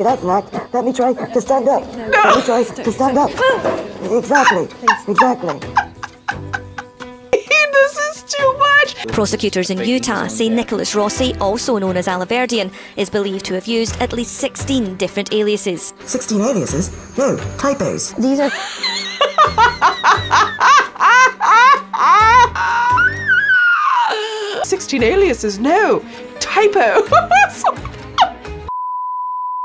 That's an act. Let me try to stand up. Let me try to stand up. Exactly. Exactly. this is too much. Prosecutors in Utah say Nicholas Rossi, also known as Alahverdian, is believed to have used at least 16 different aliases. 16 aliases? No, typos. These are 16 aliases, no. Typo.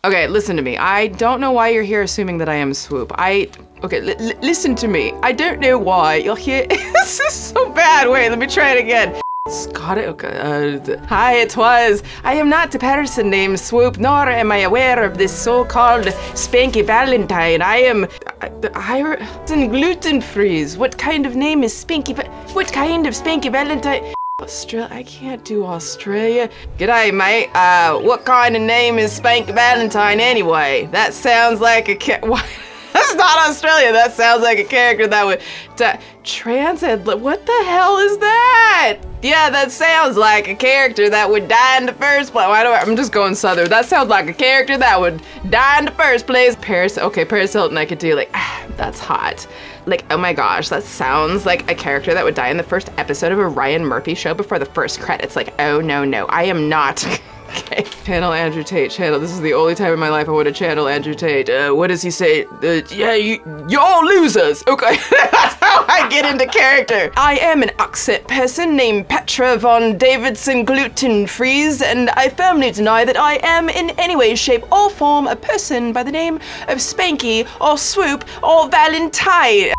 okay, listen to me. I don't know why you're here assuming that I am Swoop. I. Okay, li- li- listen to me. I don't know why you're here. this is so bad. Wait, let me try it again. Scott, okay, uh, hi, it was. I am not a person named Swoop, nor am I aware of this so-called Spanky Valentine. I am I, I, gluten freeze. What kind of name is Spanky? What kind of Spanky Valentine? Australia? I can't do Australia. G'day, mate. Uh, what kind of name is Spank Valentine anyway? That sounds like a ca- what? That's not Australia. That sounds like a character that would di- transit. What the hell is that? Yeah, that sounds like a character that would die in the first place. Why do I? I'm just going southern. That sounds like a character that would die in the first place. Paris. Okay, Paris Hilton. I could do like. Ah, that's hot. Like, oh my gosh, that sounds like a character that would die in the first episode of a Ryan Murphy show before the first credits. Like, oh no, no, I am not. Okay. Channel Andrew Tate. Channel. This is the only time in my life I want to channel Andrew Tate. Uh, what does he say? Uh, yeah, you, you're all losers. Okay. I get into character. I am an accent person named Petra von Davidson Gluten Freeze, and I firmly deny that I am in any way, shape, or form a person by the name of Spanky or Swoop or Valentine.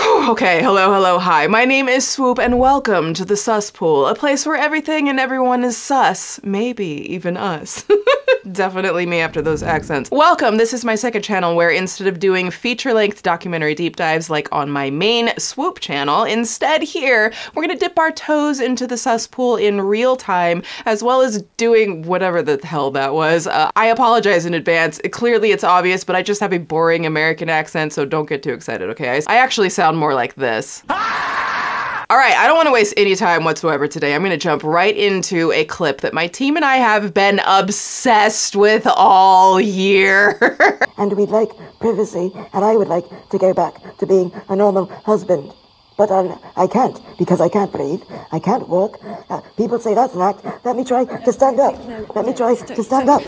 Okay, hello, hello, hi. My name is Swoop, and welcome to the Sus Pool, a place where everything and everyone is sus. Maybe even us. Definitely me after those accents. Welcome, this is my second channel where instead of doing feature length documentary deep dives like on my main Swoop channel, instead here, we're gonna dip our toes into the Sus Pool in real time, as well as doing whatever the hell that was. Uh, I apologize in advance. Clearly it's obvious, but I just have a boring American accent, so don't get too excited, okay? I, I actually sound more like this. All right, I don't want to waste any time whatsoever today. I'm going to jump right into a clip that my team and I have been obsessed with all year. And we'd like privacy, and I would like to go back to being a normal husband. But I, I can't because I can't breathe. I can't walk. Uh, people say that's an act. Let me try to stand up. Let me try to stand up.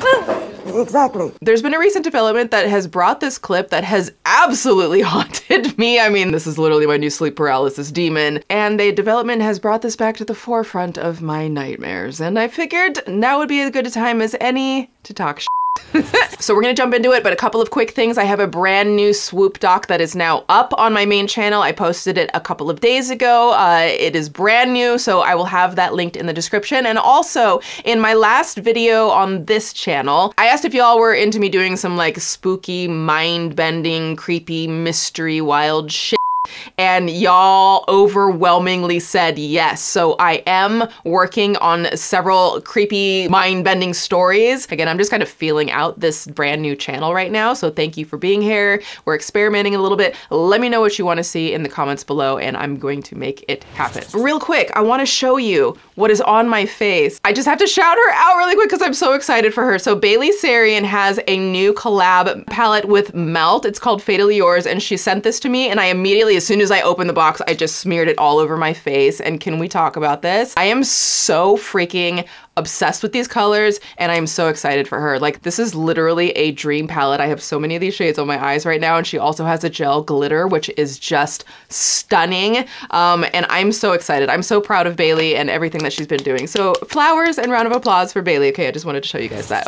Exactly. There's been a recent development that has brought this clip that has absolutely haunted me. I mean, this is literally my new sleep paralysis demon. And the development has brought this back to the forefront of my nightmares. And I figured now would be as good a time as any to talk sh- so we're gonna jump into it, but a couple of quick things. I have a brand new swoop doc that is now up on my main channel. I posted it a couple of days ago. Uh, it is brand new, so I will have that linked in the description. And also, in my last video on this channel, I asked if y'all were into me doing some like spooky, mind-bending, creepy, mystery, wild shit and y'all overwhelmingly said yes. So I am working on several creepy, mind bending stories. Again, I'm just kind of feeling out this brand new channel right now. So thank you for being here. We're experimenting a little bit. Let me know what you want to see in the comments below, and I'm going to make it happen. Real quick, I want to show you what is on my face. I just have to shout her out really quick because I'm so excited for her. So Bailey Sarian has a new collab palette with Melt. It's called Fatally Yours, and she sent this to me, and I immediately, as soon as I opened the box, I just smeared it all over my face. And can we talk about this? I am so freaking obsessed with these colors and I'm so excited for her. Like this is literally a dream palette. I have so many of these shades on my eyes right now and she also has a gel glitter which is just stunning. Um, and I'm so excited. I'm so proud of Bailey and everything that she's been doing. So flowers and round of applause for Bailey. Okay, I just wanted to show you guys that.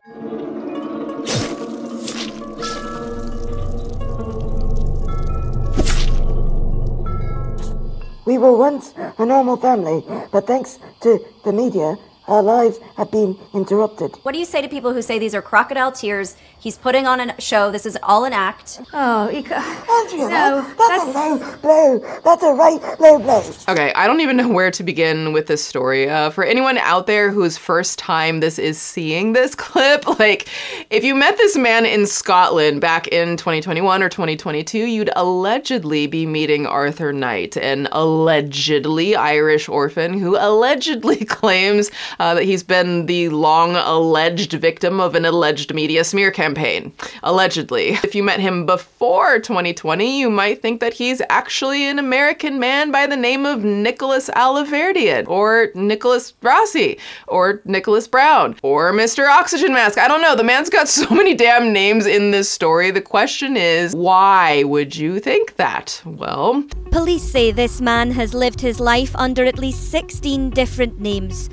We were once a normal family, but thanks to the media, our lives have been interrupted. What do you say to people who say these are crocodile tears? He's putting on a show. This is all an act. Oh, Ika. Andrea, No, that- that's, a low blow. That's a right low blow. Okay, I don't even know where to begin with this story. Uh, for anyone out there whose first time this is seeing this clip, like, if you met this man in Scotland back in 2021 or 2022, you'd allegedly be meeting Arthur Knight, an allegedly Irish orphan who allegedly claims uh, that he's been the long alleged victim of an alleged media smear campaign. Allegedly. If you met him before 2020, you might think that he's actually an American man by the name of Nicholas Alahverdian, or Nicholas Rossi, or Nicholas Brown, or Mr. Oxygen Mask. I don't know. The man's got so many damn names in this story. The question is, why would you think that? Well, Police say this man has lived his life under at least 16 different names.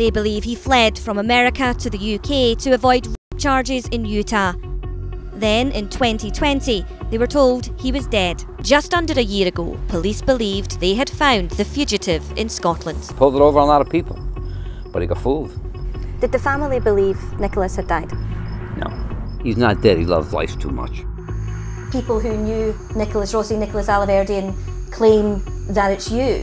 They believe he fled from America to the UK to avoid rape charges in Utah. Then, in 2020, they were told he was dead. Just under a year ago, police believed they had found the fugitive in Scotland. Pulled it over on a lot of people, but he got fooled. Did the family believe Nicholas had died? No, he's not dead. He loves life too much. People who knew Nicholas Rossi, Nicholas Alahverdian, claim that it's you.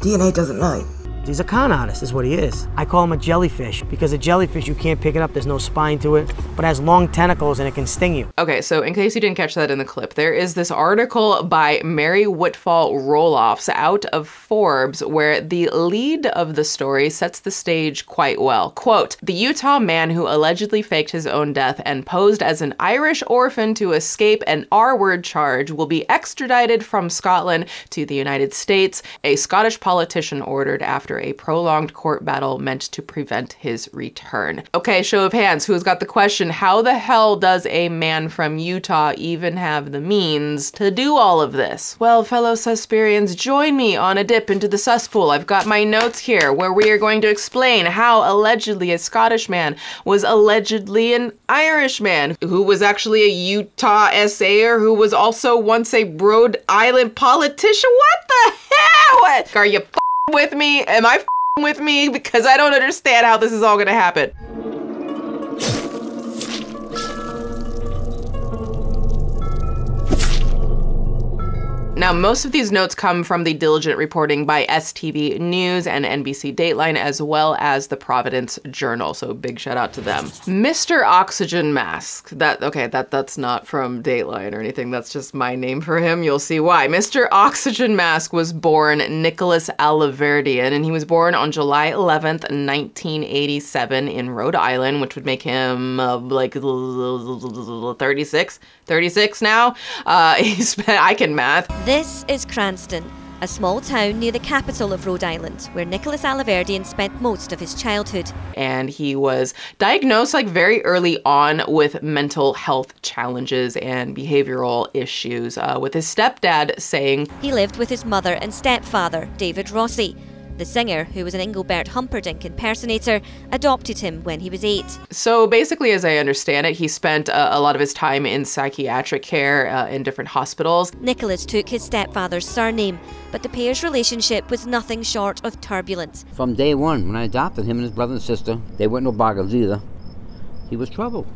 DNA doesn't lie. He's a con artist, is what he is. I call him a jellyfish because a jellyfish, you can't pick it up, there's no spine to it, but it has long tentacles and it can sting you. Okay, so in case you didn't catch that in the clip, there is this article by Mary Whitfill Roeloffs out of Forbes where the lead of the story sets the stage quite well. Quote The Utah man who allegedly faked his own death and posed as an Irish orphan to escape an R word charge will be extradited from Scotland to the United States, a Scottish politician ordered after a prolonged court battle meant to prevent his return. Okay, show of hands, who's got the question? How the hell does a man from Utah even have the means to do all of this? Well, fellow Suspirians, join me on a dip into the cesspool. I've got my notes here where we are going to explain how allegedly a Scottish man was allegedly an Irish man who was actually a Utah SAer who was also once a Rhode Island politician. What the hell? Are you with me? Am I with me? Because I don't understand how this is all gonna happen. Now, most of these notes come from the diligent reporting by STV News and NBC Dateline, as well as the Providence Journal. So, big shout out to them. Mr. Oxygen Mask. That okay? That that's not from Dateline or anything. That's just my name for him. You'll see why. Mr. Oxygen Mask was born Nicholas Alahverdian, and he was born on July 11th, 1987, in Rhode Island, which would make him uh, like 36, 36 now. Uh, he spent. I can math. This is Cranston, a small town near the capital of Rhode Island, where Nicholas Alahverdian spent most of his childhood. and he was diagnosed like very early on with mental health challenges and behavioral issues uh, with his stepdad saying He lived with his mother and stepfather, David Rossi. The singer, who was an Engelbert Humperdinck impersonator, adopted him when he was eight. so basically as i understand it he spent uh, a lot of his time in psychiatric care uh, in different hospitals Nicholas took his stepfather's surname, but the pair's relationship was nothing short of turbulent. From day one, when I adopted him and his brother and sister, they weren't no boggles either. He was trouble.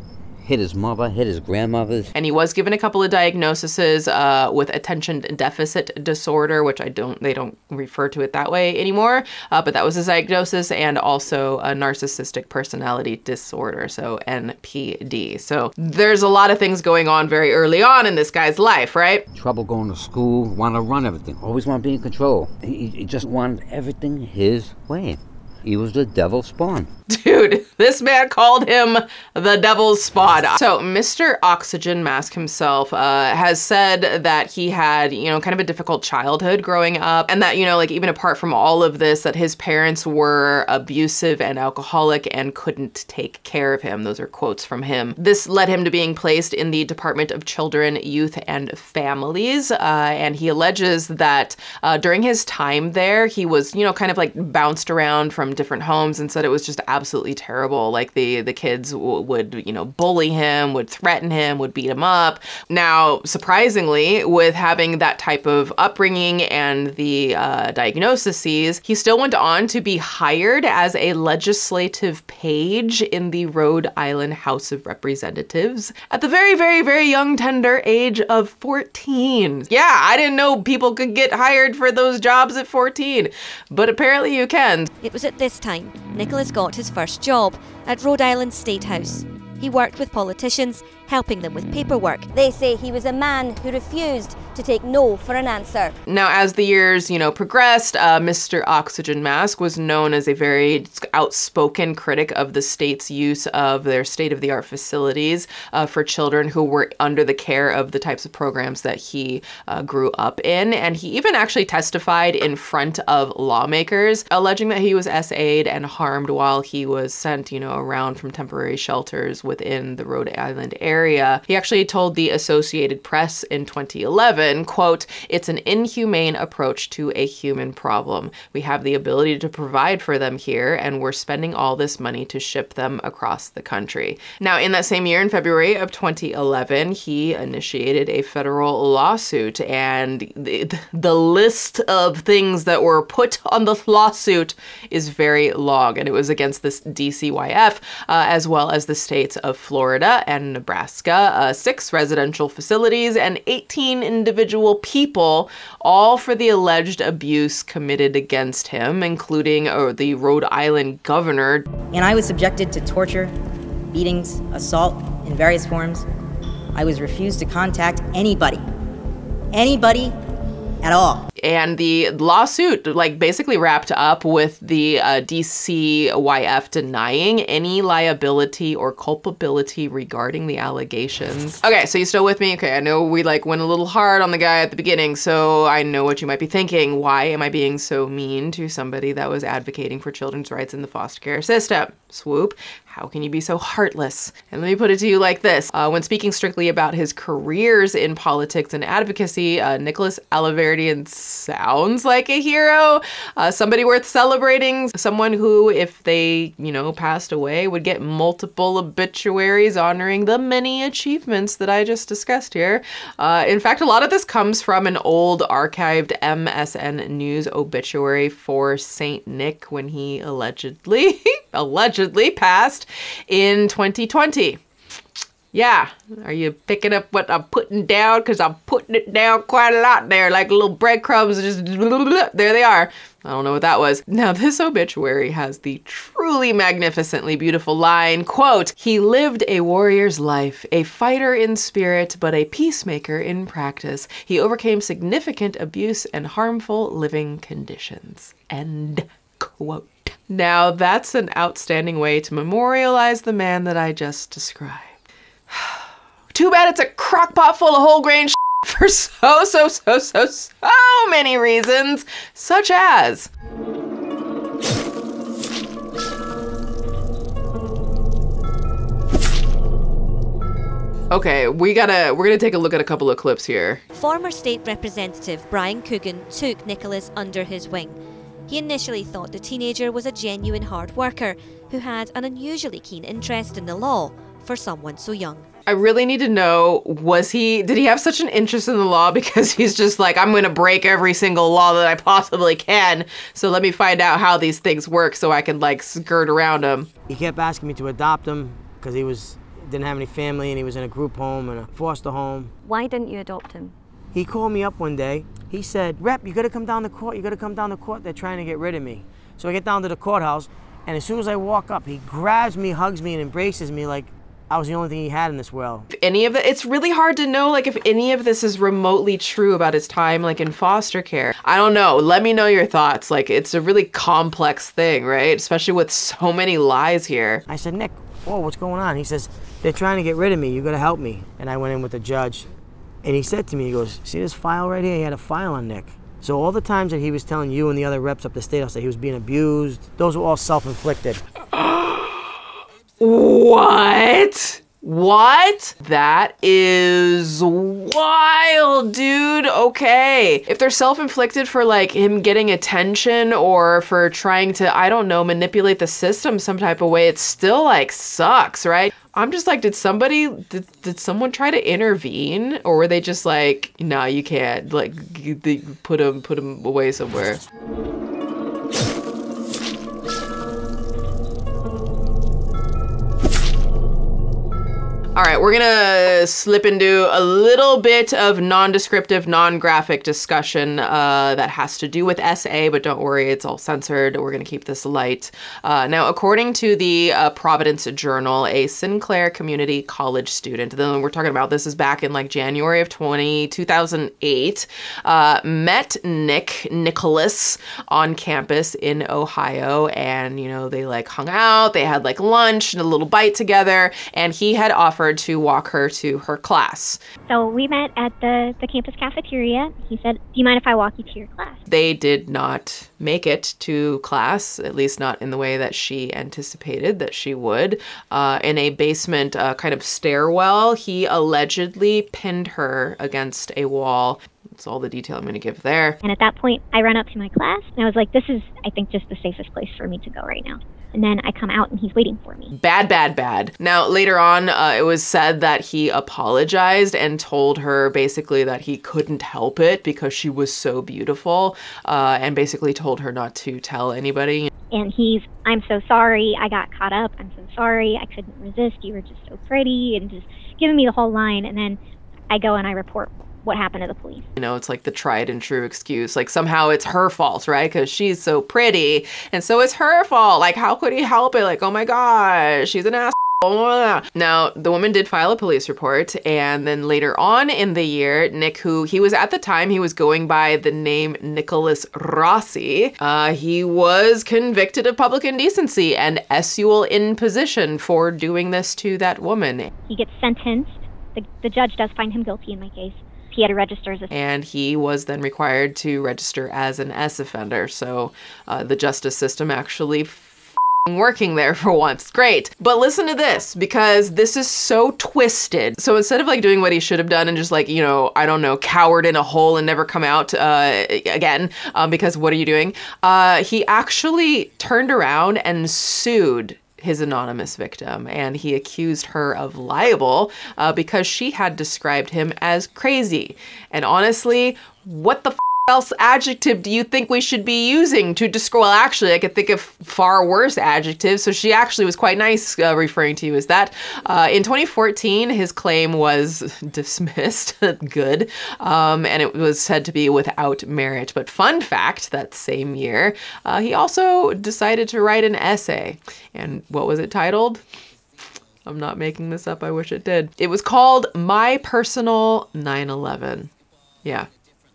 Hit his mother, hit his grandmothers. and he was given a couple of diagnoses uh, with attention deficit disorder, which I don't they don't refer to it that way anymore. Uh, but that was his diagnosis, and also a narcissistic personality disorder, so NPD. So there's a lot of things going on very early on in this guy's life, right? Trouble going to school, want to run everything, always want to be in control. He, he just wanted everything his way. He was the devil's spawn. Dude, this man called him the devil's spawn. So, Mr. Oxygen Mask himself uh, has said that he had, you know, kind of a difficult childhood growing up, and that, you know, like even apart from all of this, that his parents were abusive and alcoholic and couldn't take care of him. Those are quotes from him. This led him to being placed in the Department of Children, Youth, and Families, uh, and he alleges that uh, during his time there, he was, you know, kind of like bounced around from different homes and said it was just absolutely terrible. Like the the kids would, you know, bully him, would threaten him, would beat him up. Now, surprisingly, with having that type of upbringing and the uh, diagnoses, he still went on to be hired as a legislative page in the Rhode Island House of Representatives at the very, very, very young, tender age of 14. Yeah, I didn't know people could get hired for those jobs at 14, but apparently you can. It was at this time Nicholas got his first job at Rhode Island State House. He worked with politicians, helping them with paperwork. They say he was a man who refused to take no for an answer. Now, as the years, you know, progressed, uh, Mr. Oxygen Mask was known as a very outspoken critic of the state's use of their state-of-the-art facilities uh, for children who were under the care of the types of programs that he uh, grew up in. And he even actually testified in front of lawmakers, alleging that he was SA'd and harmed while he was sent, you know, around from temporary shelters within the Rhode Island area. He actually told the Associated Press in 2011 quote, it's an inhumane approach to a human problem. We have the ability to provide for them here, and we're spending all this money to ship them across the country. Now, in that same year, in February of 2011, he initiated a federal lawsuit, and the, the list of things that were put on the lawsuit is very long, and it was against this DCYF, uh, as well as the states of Florida and Nebraska, uh, six residential facilities, and 18 individual individual people, all for the alleged abuse committed against him, including uh, the Rhode Island governor. And I was subjected to torture, beatings, assault in various forms. I was refused to contact anybody. Anybody at all. And the lawsuit, like, basically wrapped up with the uh, DCYF denying any liability or culpability regarding the allegations. Okay, so you still with me? Okay, I know we like went a little hard on the guy at the beginning, so I know what you might be thinking. Why am I being so mean to somebody that was advocating for children's rights in the foster care system? Swoop. How can you be so heartless? And let me put it to you like this. Uh, when speaking strictly about his careers in politics and advocacy, uh, Nicholas Alahverdian sounds like a hero, uh, somebody worth celebrating, someone who, if they, you know, passed away, would get multiple obituaries honoring the many achievements that I just discussed here. Uh, in fact, a lot of this comes from an old archived MSN News obituary for St. Nick when he allegedly, allegedly passed in 2020. Yeah, are you picking up what I'm putting down? Because I'm putting it down quite a lot there, like little breadcrumbs. Just there they are. I don't know what that was. Now, this obituary has the truly magnificently beautiful line, quote, He lived a warrior's life, a fighter in spirit, but a peacemaker in practice. He overcame significant abuse and harmful living conditions. End quote. Now, that's an outstanding way to memorialize the man that I just described. Too bad it's a crockpot full of whole grain for so, so, so, so, so many reasons, such as. Okay, we gotta we're gonna take a look at a couple of clips here. Former state representative Brian Coogan took Nicholas under his wing he initially thought the teenager was a genuine hard worker who had an unusually keen interest in the law for someone so young. I really need to know was he did he have such an interest in the law because he's just like I'm going to break every single law that I possibly can. So let me find out how these things work so I can like skirt around them. He kept asking me to adopt him because he was didn't have any family and he was in a group home and a foster home. Why didn't you adopt him? He called me up one day. He said, Rep, you gotta come down the court. You gotta come down the court. They're trying to get rid of me. So I get down to the courthouse, and as soon as I walk up, he grabs me, hugs me, and embraces me like I was the only thing he had in this world. Any of it, it's really hard to know like if any of this is remotely true about his time like in foster care. I don't know. Let me know your thoughts. Like it's a really complex thing, right? Especially with so many lies here. I said, Nick, whoa, what's going on? He says, they're trying to get rid of me. You gotta help me. And I went in with the judge. And he said to me, he goes, see this file right here? He had a file on Nick. So all the times that he was telling you and the other reps up the state house that he was being abused, those were all self-inflicted. what? What? That is wild, dude. Okay. If they're self inflicted for like him getting attention or for trying to, I don't know, manipulate the system some type of way, it still like sucks, right? I'm just like, did somebody, did, did someone try to intervene, or were they just like, nah, you can't, like, put him, put him away somewhere? All right, we're gonna slip into a little bit of non-descriptive, non-graphic discussion uh, that has to do with SA, but don't worry, it's all censored. We're gonna keep this light. Uh, now, according to the uh, Providence Journal, a Sinclair Community College student, then we're talking about this is back in like January of 20, 2008, uh, met Nick Nicholas on campus in Ohio, and you know they like hung out, they had like lunch and a little bite together, and he had offered to walk her to her class. So we met at the, the campus cafeteria. He said, Do you mind if I walk you to your class? They did not make it to class, at least not in the way that she anticipated that she would. Uh, in a basement uh, kind of stairwell, he allegedly pinned her against a wall. That's all the detail I'm going to give there. And at that point, I ran up to my class and I was like, This is, I think, just the safest place for me to go right now. And then I come out and he's waiting for me. Bad, bad, bad. Now, later on, uh, it was said that he apologized and told her basically that he couldn't help it because she was so beautiful, uh, and basically told her not to tell anybody. And he's, I'm so sorry. I got caught up. I'm so sorry. I couldn't resist. You were just so pretty and just giving me the whole line. And then I go and I report what happened to the police. You know, it's like the tried and true excuse. Like somehow it's her fault, right? Because she's so pretty. And so it's her fault. Like, how could he help it? Like, oh my gosh, she's an ass. Now, the woman did file a police report, and then later on in the year, Nick, who he was at the time, he was going by the name Nicholas Rossi, uh, he was convicted of public indecency and SUL in position for doing this to that woman. He gets sentenced. The, the judge does find him guilty in my case. He had to register as a and he was then required to register as an S offender. So uh, the justice system actually working there for once. Great. But listen to this because this is so twisted. So instead of like doing what he should have done and just like, you know, I don't know, cowered in a hole and never come out uh, again, um, because what are you doing? Uh, he actually turned around and sued his anonymous victim, and he accused her of libel uh, because she had described him as crazy. And honestly, what the else adjective do you think we should be using to describe? Well, actually, I could think of far worse adjectives. So she actually was quite nice uh, referring to you as that. Uh, in 2014, his claim was dismissed. Good. Um, and it was said to be without merit. But fun fact that same year, uh, he also decided to write an essay. And what was it titled? I'm not making this up. I wish it did. It was called My Personal 9 11. Yeah,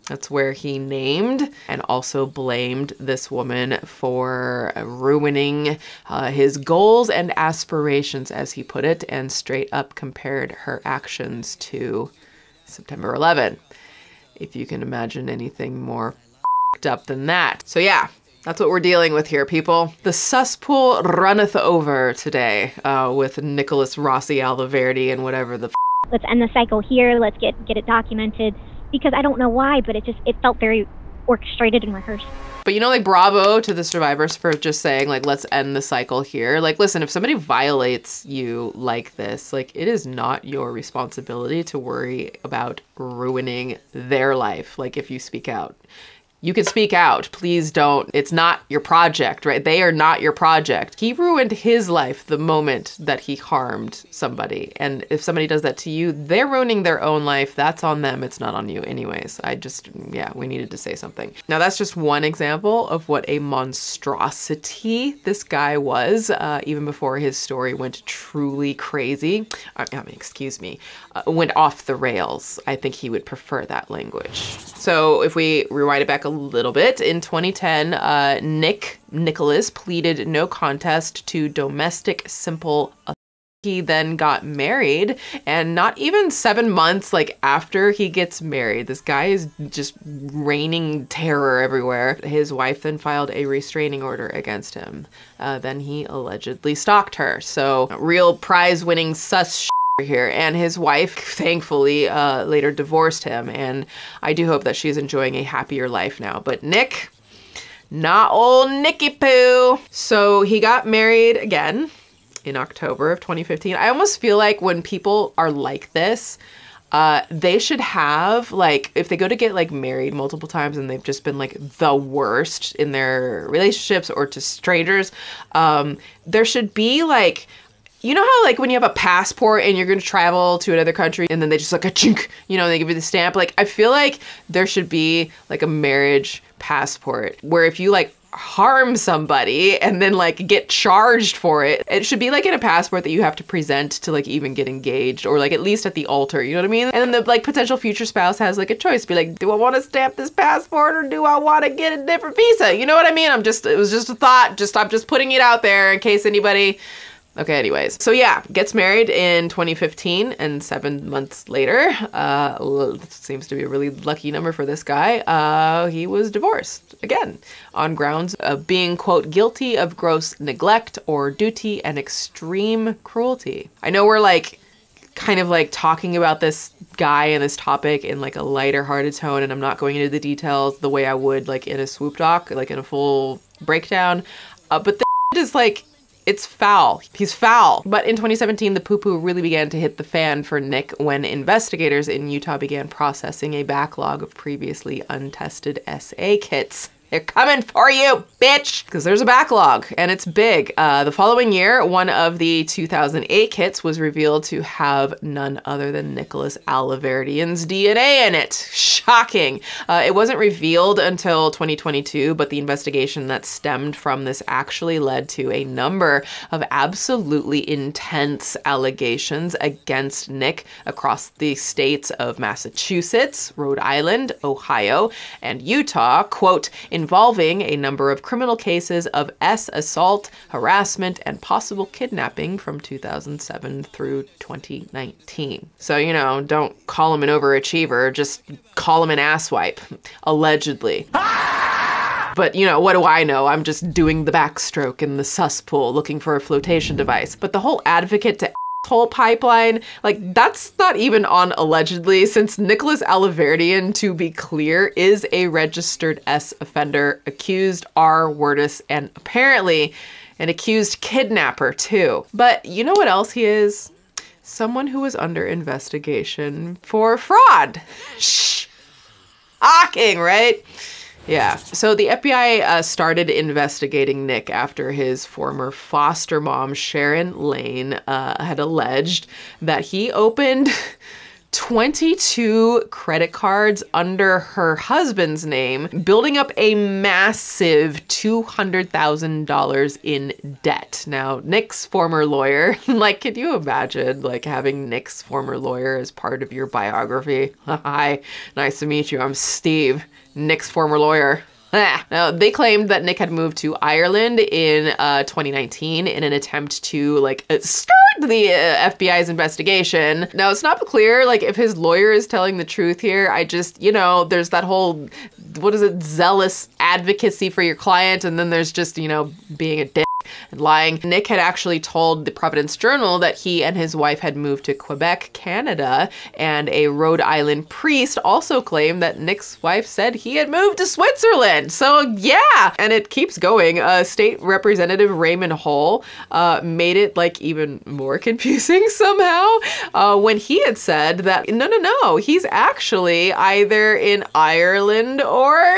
that's where he named and also blamed this woman for ruining uh, his goals and aspirations, as he put it, and straight up compared her actions to September 11. If you can imagine anything more up than that. So, yeah, that's what we're dealing with here, people. The cesspool runneth over today uh, with Nicholas Rossi Alahverdian whatever the. Let's end the cycle here. Let's get get it documented because I don't know why, but it just it felt very orchestrated and rehearsed. But you know, like bravo to the survivors for just saying like let's end the cycle here. Like listen, if somebody violates you like this, like it is not your responsibility to worry about ruining their life like if you speak out you can speak out. Please don't. It's not your project, right? They are not your project. He ruined his life the moment that he harmed somebody. And if somebody does that to you, they're ruining their own life. That's on them. It's not on you, anyways. I just, yeah, we needed to say something. Now, that's just one example of what a monstrosity this guy was, uh, even before his story went truly crazy. I mean, excuse me, uh, went off the rails. I think he would prefer that language. So if we rewind it back a little bit, in 2010, uh, Nick Nicholas pleaded no contest to domestic simple he then got married and not even seven months like after he gets married this guy is just raining terror everywhere. His wife then filed a restraining order against him. Uh, then he allegedly stalked her. So real prize winning sus here and his wife thankfully uh, later divorced him and i do hope that she's enjoying a happier life now. But nick not old nicky poo. So he got married again in october of 2015 i almost feel like when people are like this uh, they should have like if they go to get like married multiple times and they've just been like the worst in their relationships or to strangers um, there should be like you know how like when you have a passport and you're to travel to another country and then they just like a chink, you know, they give you the stamp. Like I feel like there should be like a marriage passport where if you like harm somebody and then like get charged for it. It should be like in a passport that you have to present to like even get engaged or like at least at the altar, you know what I mean? And then the like potential future spouse has like a choice, be like, do I want to stamp this passport or do I want to get a different visa? You know what I mean? I'm just it was just a thought, just I'm just putting it out there in case anybody Okay, anyways. So yeah, gets married in 2015 and seven months later, uh, seems to be a really lucky number for this guy, uh, he was divorced again on grounds of being, quote, guilty of gross neglect or duty and extreme cruelty. I know we're like, kind of like talking about this guy and this topic in like a lighter hearted tone and I'm not going into the details the way I would like in a swoop doc, like in a full breakdown. Uh, but this is like it's foul. He's foul. But in 2017, the poo poo really began to hit the fan for Nick when investigators in Utah began processing a backlog of previously untested SA kits. They're coming for you, bitch! Because there's a backlog and it's big. Uh, the following year, one of the 2008 kits was revealed to have none other than Nicholas Alahverdian's DNA in it. Shocking. Uh, it wasn't revealed until 2022, but the investigation that stemmed from this actually led to a number of absolutely intense allegations against Nick across the states of Massachusetts, Rhode Island, Ohio, and Utah. Quote, involving a number of criminal cases of S assault, harassment, and possible kidnapping from 2007 through 2019. So, you know, don't call him an overachiever, just call him an asswipe, allegedly. Ah! But, you know, what do I know? I'm just doing the backstroke in the cesspool looking for a flotation device. But the whole advocate to whole pipeline, like that's not even on allegedly, since Nicholas Alahverdian, to be clear, is a registered S offender, accused R. Wordus, and apparently an accused kidnapper too. But you know what else he is? Someone who was under investigation for fraud. Shh, Shocking, right? Yeah. So the FBI uh, started investigating Nick after his former foster mom, Sharon Lane, uh, had alleged that he opened 22 credit cards under her husband's name, building up a massive $200,000 in debt. Now, Nick's former lawyer, like, can you imagine, like, having Nick's former lawyer as part of your biography? Hi, nice to meet you. I'm Steve. Nick's former lawyer. Now, they claimed that Nick had moved to Ireland in uh, 2019 in an attempt to like uh, skirt the uh, FBI's investigation. Now, it's not clear like if his lawyer is telling the truth here. I just, you know, there's that whole what is it, zealous advocacy for your client, and then there's just, you know, being a dick and lying. Nick had actually told the Providence Journal that he and his wife had moved to Quebec, Canada, and a Rhode Island priest also claimed that Nick's wife said he had moved to Switzerland. So, yeah, and it keeps going. Uh, State Representative Raymond Hull uh, made it like even more confusing somehow uh, when he had said that no, no, no, he's actually either in Ireland or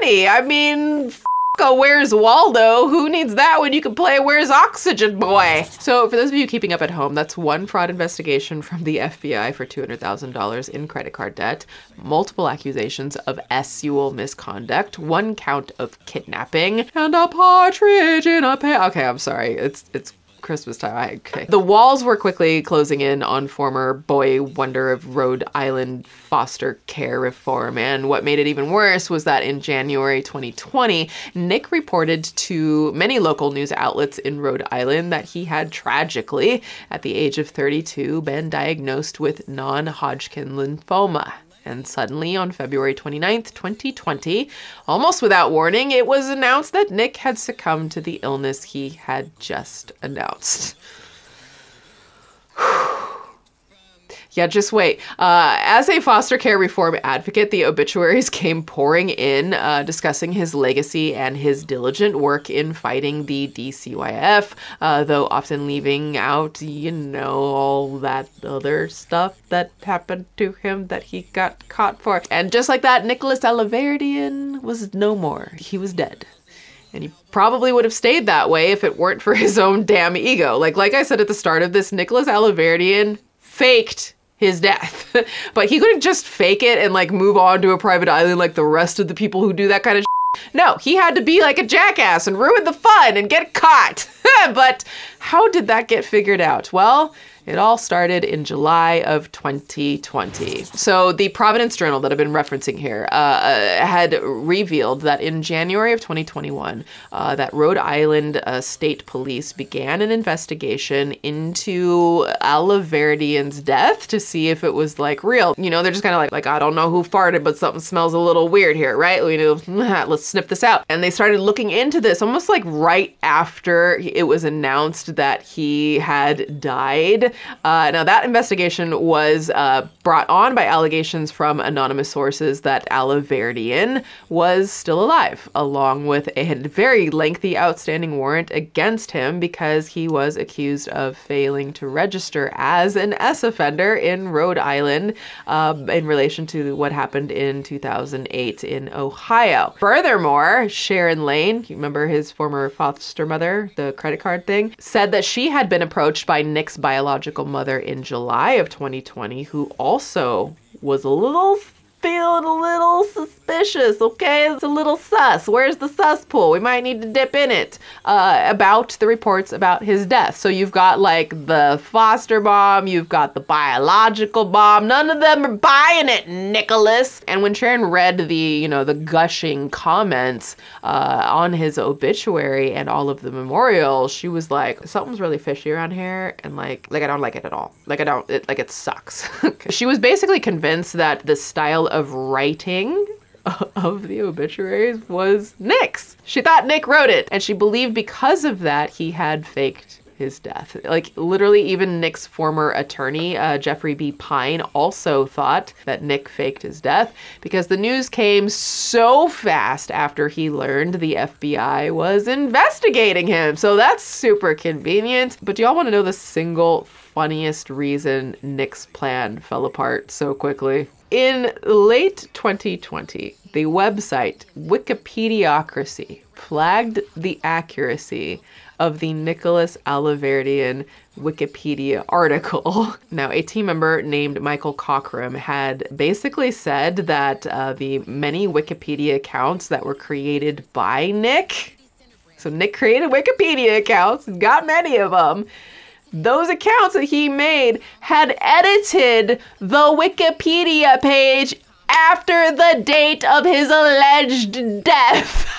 Germany. I mean, Where's Waldo? Who needs that when you can play Where's Oxygen Boy? So, for those of you keeping up at home, that's one fraud investigation from the FBI for $200,000 in credit card debt, multiple accusations of sexual misconduct, one count of kidnapping, and a partridge in a pear. Okay, I'm sorry. It's it's Christmas time. I, okay. The walls were quickly closing in on former boy wonder of Rhode Island foster care reform. And what made it even worse was that in January 2020, Nick reported to many local news outlets in Rhode Island that he had tragically, at the age of 32, been diagnosed with non Hodgkin lymphoma. And suddenly, on February 29th, 2020, almost without warning, it was announced that Nick had succumbed to the illness he had just announced. Yeah, just wait. Uh, as a foster care reform advocate, the obituaries came pouring in, uh, discussing his legacy and his diligent work in fighting the DCYF, uh, though often leaving out, you know, all that other stuff that happened to him that he got caught for. And just like that, Nicholas Alahverdian was no more. He was dead And he probably would have stayed that way if it weren't for his own damn ego. Like like I said at the start of this, Nicholas Alahverdian faked his death. but he couldn't just fake it and like move on to a private island like the rest of the people who do that kind of shit. no, he had to be like a jackass and ruin the fun and get caught. but how did that get figured out? Well, it all started in July of 2020. So, the Providence Journal that I've been referencing here uh, uh, had revealed that in January of 2021, uh, that Rhode Island uh, State Police began an investigation into Alahverdian's death to see if it was like real. You know, they're just kind of like, like I don't know who farted, but something smells a little weird here, right? We knew, let's sniff this out. And they started looking into this almost like right after it was announced that he had died. Uh, now, that investigation was uh, brought on by allegations from anonymous sources that Alahverdian was still alive, along with a very lengthy outstanding warrant against him because he was accused of failing to register as an S offender in Rhode Island um, in relation to what happened in 2008 in Ohio. Furthermore, Sharon Lane, you remember his former foster mother, the credit card thing, said that she had been approached by Nick's biological biological mother in July of 2020 who also was a little feeling a little suspicious, okay? It's a little sus. Where's the sus pool? We might need to dip in it. Uh, about the reports about his death. So you've got like the foster mom, you've got the biological mom. None of them are buying it, Nicholas. And when Sharon read the, you know, the gushing comments uh, on his obituary and all of the memorials, she was like, something's really fishy around here, and like, like I don't like it at all. Like I don't, it, like it sucks. she was basically convinced that the style of writing of the obituaries was Nick's. She thought Nick wrote it, and she believed because of that he had faked his death. Like, literally, even Nick's former attorney, uh, Jeffrey B. Pine, also thought that Nick faked his death because the news came so fast after he learned the FBI was investigating him. So that's super convenient. But do y'all want to know the single funniest reason Nick's plan fell apart so quickly? In late 2020, the website Wikipediocracy flagged the accuracy of the Nicholas Alahverdian Wikipedia article. Now, a team member named Michael Cockrum had basically said that uh, the many Wikipedia accounts that were created by Nick, so Nick created Wikipedia accounts, got many of them, those accounts that he made had edited the Wikipedia page after the date of his alleged death.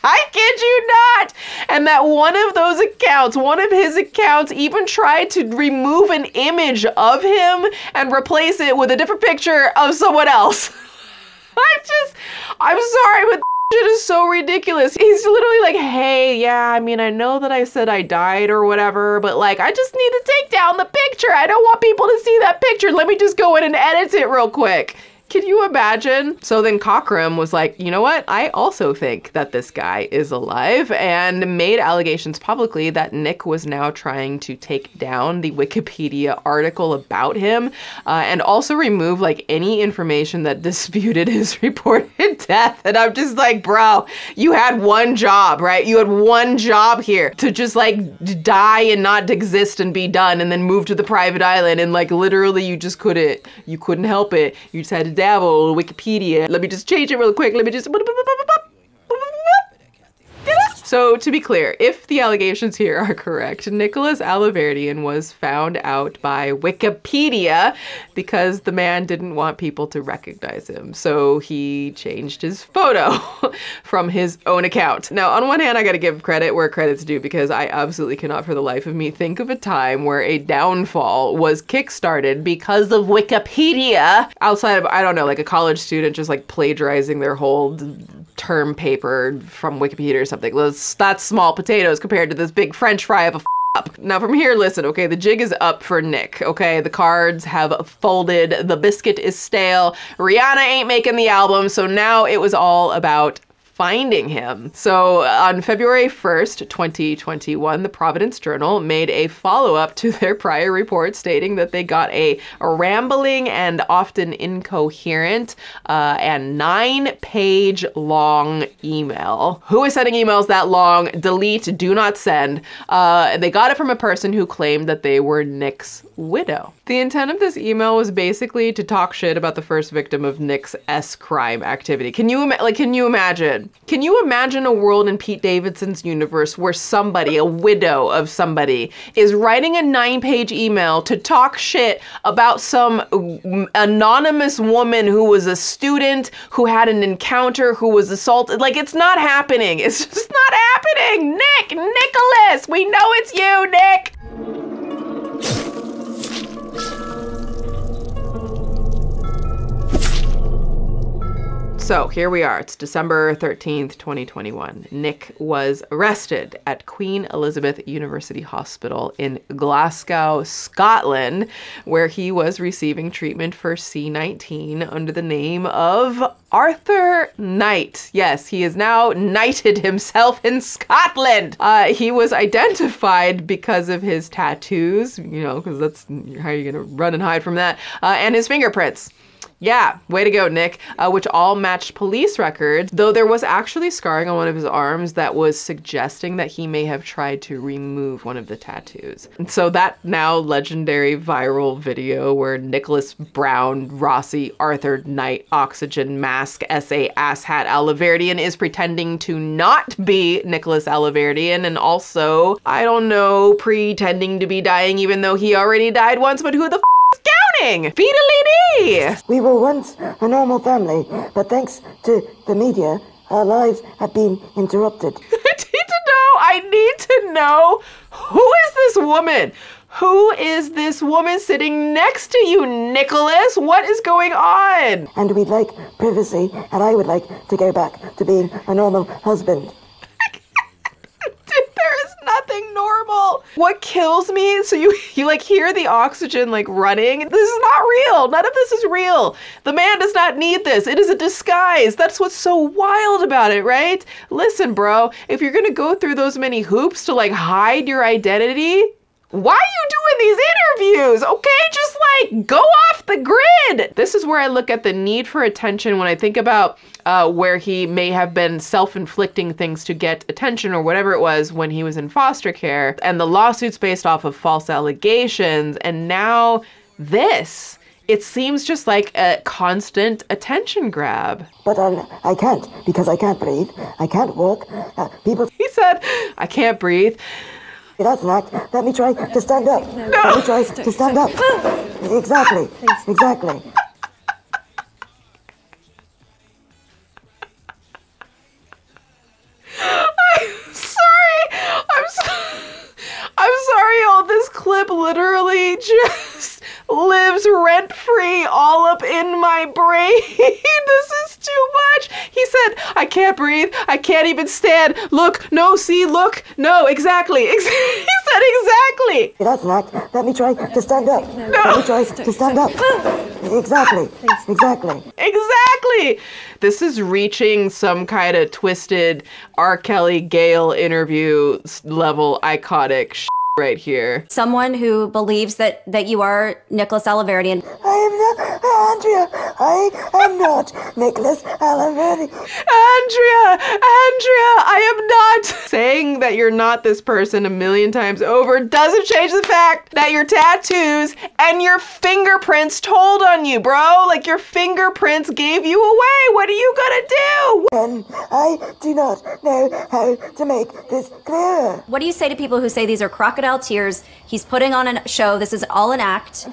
I kid you not. And that one of those accounts, one of his accounts, even tried to remove an image of him and replace it with a different picture of someone else. I just, I'm sorry, but shit is so ridiculous. He's literally like, hey, yeah, I mean, I know that I said I died or whatever, but like, I just need to take down the picture. I don't want people to see that picture. Let me just go in and edit it real quick. Can you imagine? So then Cockrum was like, you know what? I also think that this guy is alive and made allegations publicly that Nick was now trying to take down the Wikipedia article about him uh, and also remove like any information that disputed his reported death. And I'm just like, bro, you had one job, right? You had one job here to just like die and not exist and be done and then move to the private island. And like literally you just couldn't, you couldn't help it. You just had to dabble Wikipedia. Let me just change it real quick. Let me just. So, to be clear, if the allegations here are correct, Nicholas Alahverdian was found out by Wikipedia because the man didn't want people to recognize him. So, he changed his photo from his own account. Now, on one hand, I gotta give credit where credit's due because I absolutely cannot for the life of me think of a time where a downfall was kickstarted because of Wikipedia outside of, I don't know, like a college student just like plagiarizing their whole term paper from Wikipedia or something. That's, that's small potatoes compared to this big french fry of a up. Now from here, listen, okay, the jig is up for Nick, okay? The cards have folded, the biscuit is stale, Rihanna ain't making the album, so now it was all about finding him. So on February 1st, 2021, the Providence Journal made a follow up to their prior report stating that they got a, rambling and often incoherent uh, and nine page long email. Who is sending emails that long? Delete, do not send. Uh, they got it from a person who claimed that they were Nick's widow. The intent of this email was basically to talk shit about the first victim of Nick's S crime activity. Can you like can you imagine? Can you imagine a world in Pete Davidson's universe where somebody, a widow of somebody, is writing a nine-page email to talk shit about some anonymous woman who was a student who had an encounter who was assaulted? Like it's not happening. It's just not happening. Nick, Nicholas, we know it's you, Nick. So here we are. It's December 13th, 2021. Nick was arrested at Queen Elizabeth University Hospital in Glasgow, Scotland, where he was receiving treatment for C19 under the name of Arthur Knight. Yes, he is now knighted himself in Scotland. Uh, he was identified because of his tattoos, you know, because that's how you're going to run and hide from that, uh, and his fingerprints. Yeah, way to go, Nick. Uh, which all matched police records, though there was actually scarring on one of his arms that was suggesting that he may have tried to remove one of the tattoos. And so that now legendary viral video where Nicholas Brown, Rossi, Arthur Knight, Oxygen Mask, SA Asshat Alahverdian is pretending to not be Nicholas Alahverdian and also, I don't know, pretending to be dying even though he already died once, but who the counting? Fiddly We were once a normal family, but thanks to the media, our lives have been interrupted. I need to know. I need to know who is this woman? Who is this woman sitting next to you, Nicholas? What is going on? And we'd like privacy, and I would like to go back to being a normal husband. there is normal. What kills me? So you you like hear the oxygen like running. This is not real. None of this is real. The man does not need this. It is a disguise. That's what's so wild about it, right? Listen, bro, if you're going to go through those many hoops to like hide your identity, why are you doing these interviews? Okay, just like go off the grid. This is where I look at the need for attention when I think about uh, where he may have been self inflicting things to get attention or whatever it was when he was in foster care, and the lawsuits based off of false allegations, and now this. It seems just like a constant attention grab. But I, I can't because I can't breathe. I can't walk. Uh, people. He said, I can't breathe. That's act. Let me try to stand up. Let me try to stand up. Exactly. Exactly. I'm sorry. I'm so- I'm sorry. All this clip literally just lives rent free all up in my brain. this is too much. He said, I can't breathe. I can't even stand. Look, no, see, look. No, exactly. Ex- he said exactly. That's act. Let me try to stand up. Let me try to stand up. Exactly. Exactly. Exactly. This is reaching some kind of twisted R. Kelly Gayle interview level iconic right here. Someone who believes that, that you are Nicholas Alahverdian. I am not Andrea. I am not Nicholas Alaverdi. Andrea, Andrea, I am not saying that you're not this person a million times over doesn't change the fact that your tattoos and your fingerprints told on you, bro. Like your fingerprints gave you away. What are you gonna do? And I do not know how to make this clear. What do you say to people who say these are crocodile tears? He's putting on a show. This is all an act.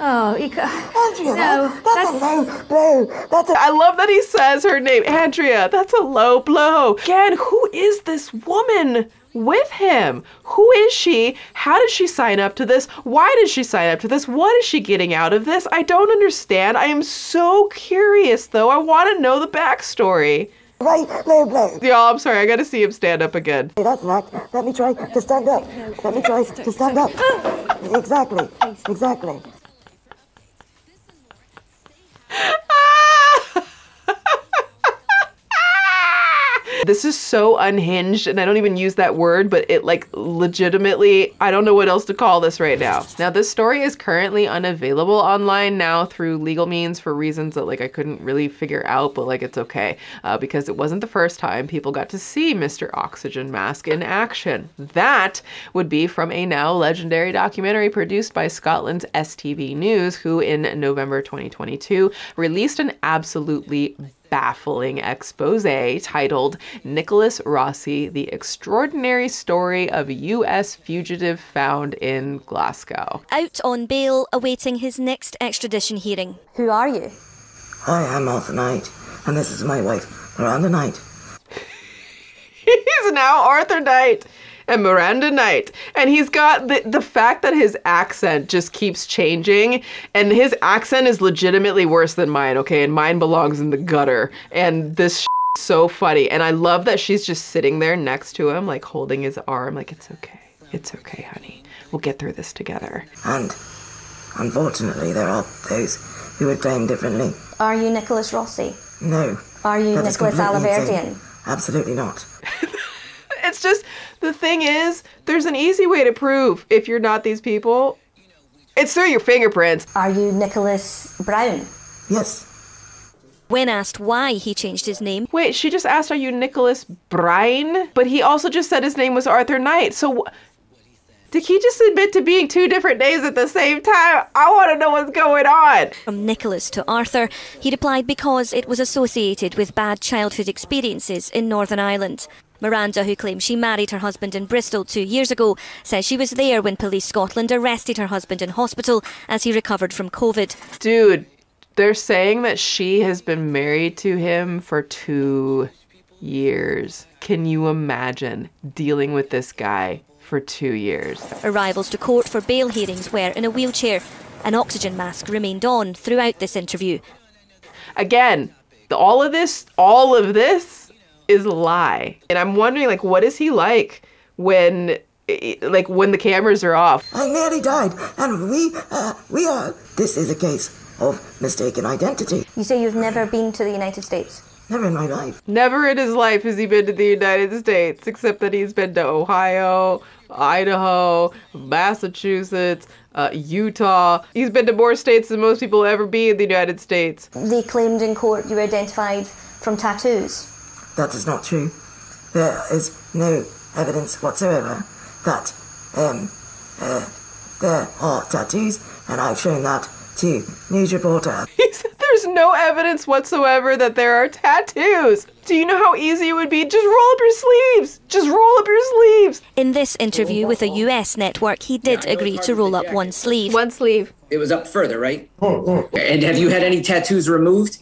Oh, Ika. Andrea, No, that- that's, a low blow. That's a I love that he says her name, Andrea. That's a low blow. Again, who is this woman with him? Who is she? How did she sign up to this? Why did she sign up to this? What is she getting out of this? I don't understand. I am so curious, though. I want to know the backstory. Right low blow. Y'all, I'm sorry. I got to see him stand up again. That's an act. Let me try to stand up. Let me try to stand up. Exactly. Exactly. This is so unhinged, and I don't even use that word, but it like legitimately, I don't know what else to call this right now. Now, this story is currently unavailable online now through legal means for reasons that like I couldn't really figure out, but like it's okay uh, because it wasn't the first time people got to see Mr. Oxygen Mask in action. That would be from a now legendary documentary produced by Scotland's STV News, who in November 2022 released an absolutely baffling expose titled Nicholas Rossi The Extraordinary Story of U.S. Fugitive Found in Glasgow. Out on bail, awaiting his next extradition hearing. Who are you? I am Arthur Knight, and this is my wife, Miranda Knight. He's now Arthur Knight and Miranda Knight. And he's got the, the fact that his accent just keeps changing, and his accent is legitimately worse than mine, okay? And mine belongs in the gutter. And this is so funny. And I love that she's just sitting there next to him, like holding his arm, like, it's okay. It's okay, honey. We'll get through this together. And unfortunately, there are those who would claim differently. Are you Nicholas Rossi? No. Are you Nicholas completely Alahverdian? Absolutely not. It's just the thing is, there's an easy way to prove if you're not these people. It's through your fingerprints. Are you Nicholas Brown? Yes. When asked why he changed his name, Wait, she just asked, "Are you Nicholas Brine?" But he also just said his name was Arthur Knight. So, wh- did he just admit to being two different names at the same time? I want to know what's going on. from Nicholas to Arthur, he replied because it was associated with bad childhood experiences in Northern Ireland. Miranda, who claims she married her husband in Bristol two years ago, says she was there when Police Scotland arrested her husband in hospital as he recovered from COVID. Dude, they're saying that she has been married to him for two years. Can you imagine dealing with this guy for two years? Arrivals to court for bail hearings were in a wheelchair. An oxygen mask remained on throughout this interview. Again, all of this, all of this is a lie. And I'm wondering, like, what is he like when, like, when the cameras are off? I nearly died, and we, uh, we are. This is a case of mistaken identity. You say you've never been to the United States. Never in my life. Never in his life has he been to the United States, except that he's been to Ohio, Idaho, Massachusetts, uh, Utah. He's been to more states than most people will ever be in the United States. They claimed in court you were identified from tattoos. That is not true. There is no evidence whatsoever that um, uh, there are tattoos, and I've shown that to News Reporter. He said there's no evidence whatsoever that there are tattoos. Do you know how easy it would be? Just roll up your sleeves. Just roll up your sleeves. In this interview with a US network, he did agree to roll up one sleeve. One sleeve. It was up further, right? Oh. And have you had any tattoos removed?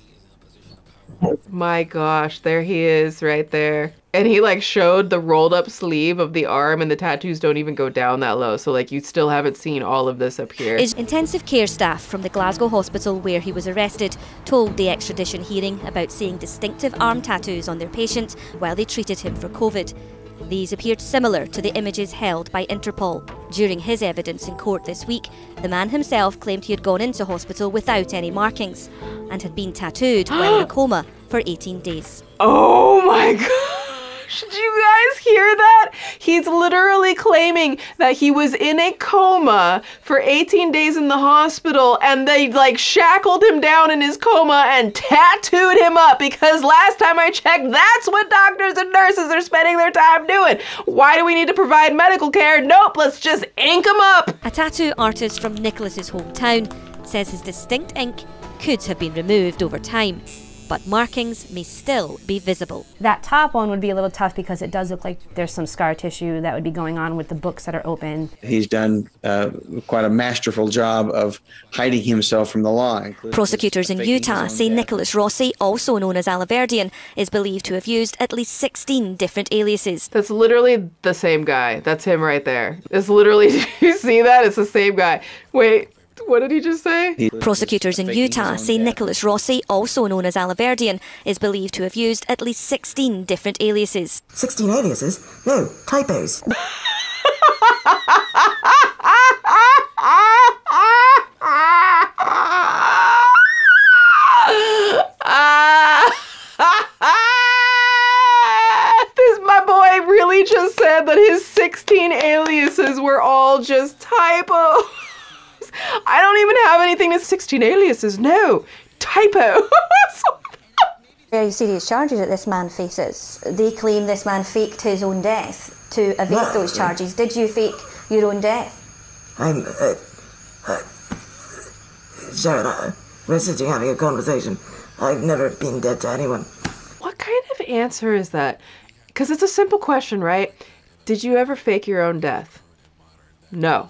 My gosh, there he is right there. And he like showed the rolled up sleeve of the arm and the tattoos don't even go down that low. So like you still haven't seen all of this up here. Intensive care staff from the Glasgow hospital where he was arrested told the extradition hearing about seeing distinctive arm tattoos on their patient while they treated him for COVID. These appeared similar to the images held by Interpol. During his evidence in court this week, the man himself claimed he had gone into hospital without any markings and had been tattooed while in a coma for 18 days. Oh my gosh. Did you guys hear that? He's literally claiming that he was in a coma for 18 days in the hospital and they like shackled him down in his coma and tattooed him up because last time I checked, that's what doctors and nurses are spending their time doing. Why do we need to provide medical care? Nope, let's just ink him up. A tattoo artist from Nicholas's hometown says his distinct ink could have been removed over time, but markings may still be visible. That top one would be a little tough because it does look like there's some scar tissue that would be going on with the books that are open. He's done uh, quite a masterful job of hiding himself from the law. Prosecutors in Utah say death. Nicholas Rossi, also known as Alahverdian, is believed to have used at least 16 different aliases. That's literally the same guy. That's him right there. It's literally, do you see that? It's the same guy. Wait, what did he just say? Prosecutors in Utah say Nicholas Rossi, also known as Alahverdian, is believed to have used at least 16 different aliases. 16 aliases? No, typos. This my boy really just said that his 16 aliases were all just typos. I don't even have anything to 16 aliases. No, typo. Very serious charges that this man faces. They claim this man faked his own death to evade What? those charges. Did you fake your own death? I'm. Uh, uh, Sharon, uh, we're sitting having a conversation. I've never been dead to anyone. what kind of answer is that? Because it's a simple question, right? Did you ever fake your own death? No.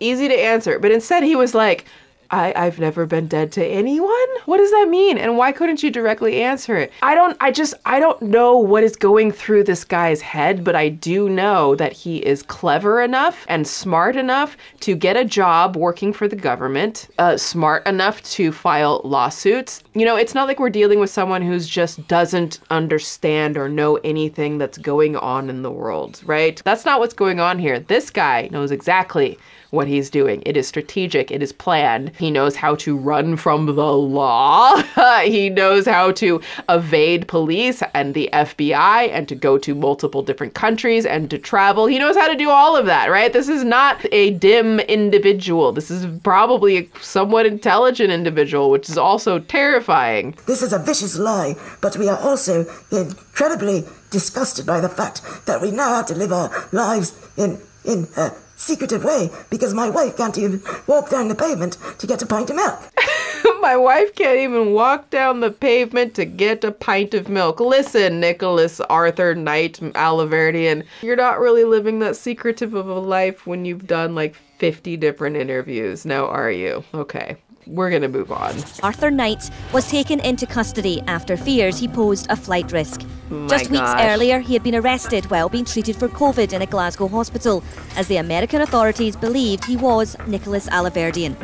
Easy to answer. But instead, he was like, I, I've never been dead to anyone? What does that mean? And why couldn't you directly answer it? I don't, I just, I don't know what is going through this guy's head, but I do know that he is clever enough and smart enough to get a job working for the government, uh, smart enough to file lawsuits. You know, it's not like we're dealing with someone who's just doesn't understand or know anything that's going on in the world, right? That's not what's going on here. This guy knows exactly what he's doing. It is strategic, it is planned. He knows how to run from the law. he knows how to evade police and the FBI and to go to multiple different countries and to travel. He knows how to do all of that, right? This is not a dim individual. This is probably a somewhat intelligent individual, which is also terrifying. This is a vicious lie, but we are also incredibly disgusted by the fact that we now have to live our lives in in a secretive way because my wife can't even walk down the pavement to get a pint of milk. My wife can't even walk down the pavement to get a pint of milk. Listen, Nicholas Arthur Knight Alahverdian, you're not really living that secretive of a life when you've done like 50 different interviews, now are you? Okay, we're gonna move on. Arthur Knight was taken into custody after fears he posed a flight risk. Oh my Just weeks gosh. earlier, he had been arrested while being treated for COVID in a Glasgow hospital, as the American authorities believed he was Nicholas Alahverdian.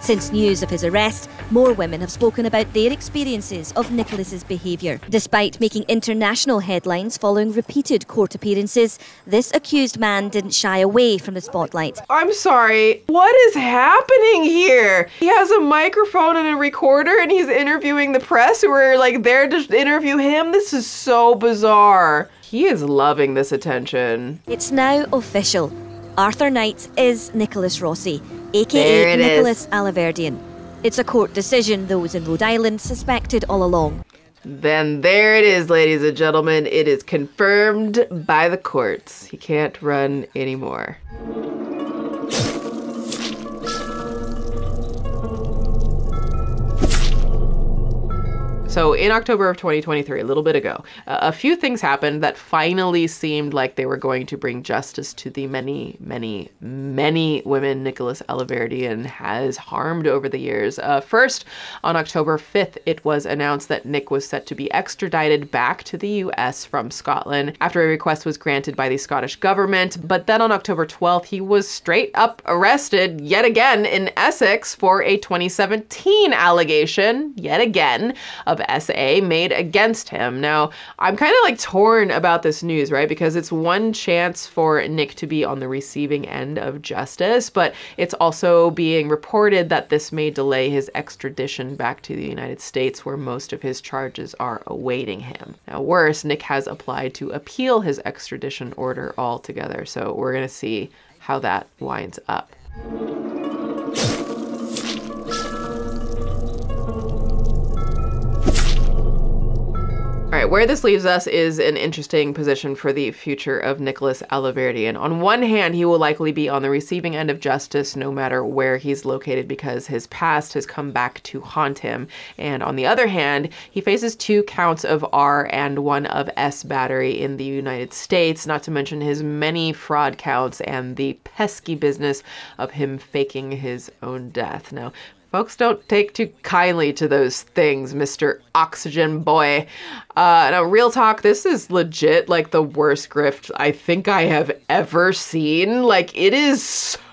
Since news of his arrest, more women have spoken about their experiences of Nicholas's behaviour. Despite making international headlines following repeated court appearances, this accused man didn't shy away from the spotlight. I'm sorry. What is happening here? He has a microphone and a recorder and he's interviewing the press who are like there to interview him. This is so bizarre. He is loving this attention. It's now official. Arthur Knight is Nicholas Rossi, aka is. Nicholas Alahverdian. It's a court decision those in Rhode Island suspected all along. Then there it is, ladies and gentlemen. It is confirmed by the courts. He can't run anymore. So, in October of 2023, a little bit ago, a few things happened that finally seemed like they were going to bring justice to the many, many, many women Nicholas Alahverdian has harmed over the years. Uh, first, on October 5th, it was announced that Nick was set to be extradited back to the US from Scotland after a request was granted by the Scottish government. But then on October 12th, he was straight up arrested yet again in Essex for a 2017 allegation, yet again, of SA made against him. Now, I'm kind of like torn about this news, right? Because it's one chance for Nick to be on the receiving end of justice, but it's also being reported that this may delay his extradition back to the United States, where most of his charges are awaiting him. Now, worse, Nick has applied to appeal his extradition order altogether, so we're going to see how that winds up. Right, where this leaves us is an interesting position for the future of Nicholas Alahverdian. On one hand, he will likely be on the receiving end of justice no matter where he's located because his past has come back to haunt him. And on the other hand, he faces two counts of R and one of S battery in the United States, not to mention his many fraud counts and the pesky business of him faking his own death. Now, Folks don't take too kindly to those things, Mr. Oxygen Boy. Uh, now, real talk, this is legit like the worst grift I think I have ever seen. Like, it is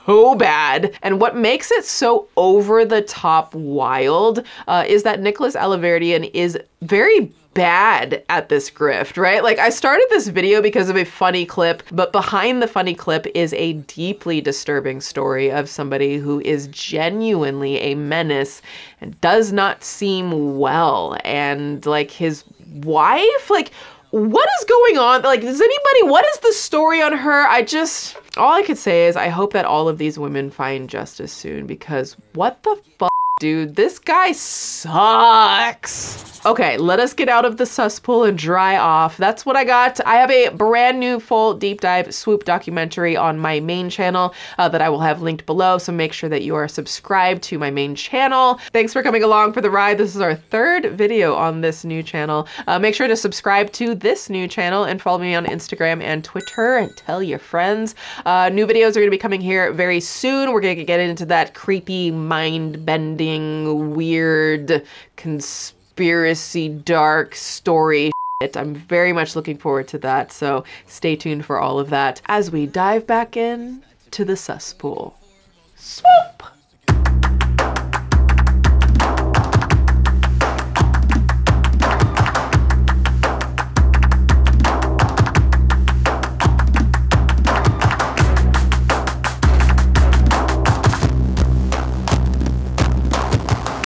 so bad. And what makes it so over the top wild uh, is that Nicholas Alahverdian is very bad at this grift, right? Like I started this video because of a funny clip, but behind the funny clip is a deeply disturbing story of somebody who is genuinely a menace and does not seem well. And like his wife, like what is going on? Like, does anybody, what is the story on her? I just, all I could say is I hope that all of these women find justice soon because what the fuck? Dude, this guy sucks. Okay, let us get out of the cesspool and dry off. That's what I got. I have a brand new full deep dive swoop documentary on my main channel uh, that I will have linked below. So make sure that you are subscribed to my main channel. Thanks for coming along for the ride. This is our third video on this new channel. Uh, make sure to subscribe to this new channel and follow me on Instagram and Twitter and tell your friends. Uh, new videos are going to be coming here very soon. We're going to get into that creepy, weird, conspiracy, dark story. I'm very much looking forward to that, so stay tuned for all of that as we dive back in to the cesspool. Swoop!